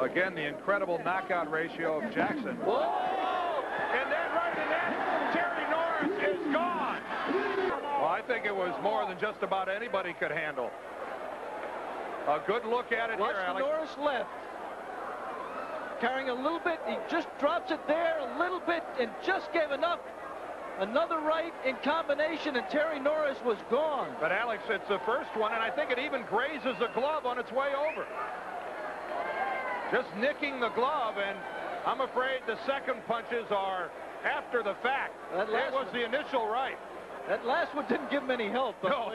Again, the incredible knockout ratio of Jackson. Whoa! And then right in that, Terry Norris is gone. Well, I think it was more than just about anybody could handle. A good look at it Watch here, the Alex. Norris left. Carrying a little bit. He just drops it there a little bit and just gave enough. Another right in combination, and Terry Norris was gone. But Alex, it's the first one, and I think it even grazes a glove on its way over. Just nicking the glove, and I'm afraid the second punches are after the fact. That it was one- the initial right. That last one didn't give him any help. No,